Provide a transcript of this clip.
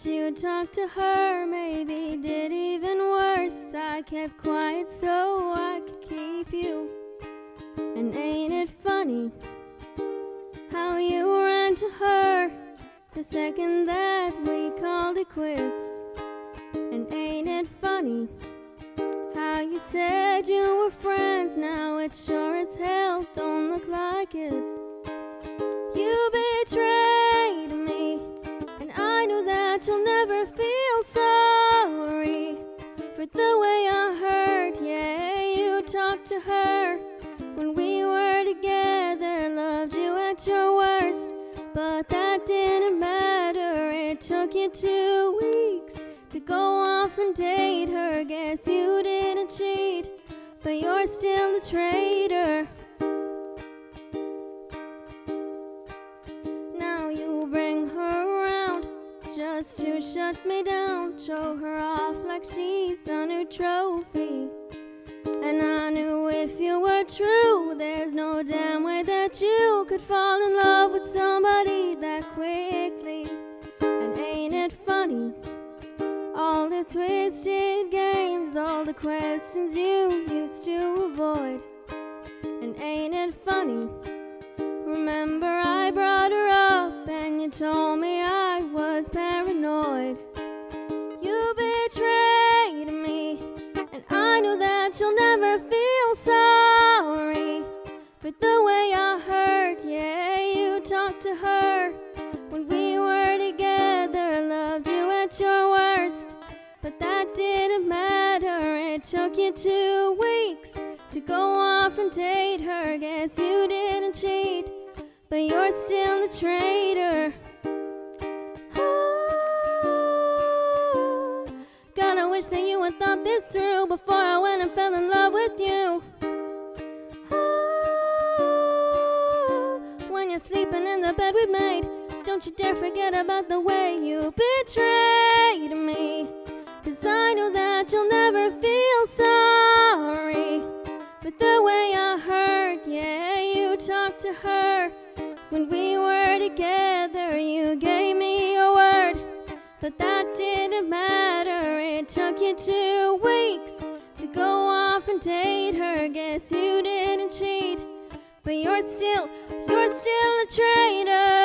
would talk to her, maybe did even worse. I kept quiet so I could keep you. And ain't it funny how you ran to her the second that we called it quits? And ain't it funny how you said you were friends? Now it sure as hell don't look like it. That you'll never feel sorry for the way I hurt. Yeah, you talked to her when we were together, loved you at your worst, but that didn't matter. It took you two weeks to go off and date her. Guess you didn't cheat, but you're still the traitor. Just to shut me down, show her off like she's a new trophy. And I knew if you were true, there's no damn way that you could fall in love with somebody that quickly. And ain't it funny? All the twisted games, all the questions you used to but that didn't matter. It took you two weeks to go off and date her. Guess you didn't cheat, but you're still the traitor. Oh, God, I wish that you had thought this through before I went and fell in love with you. Oh, when you're sleeping in the bed we made, don't you dare forget about the way you betrayed me. Cause I know that you'll never feel sorry for the way I hurt. Yeah, you talked to her when we were together. You gave me your word, but that didn't matter. It took you two weeks to go off and date her. Guess you didn't cheat, but you're still, you're still a traitor.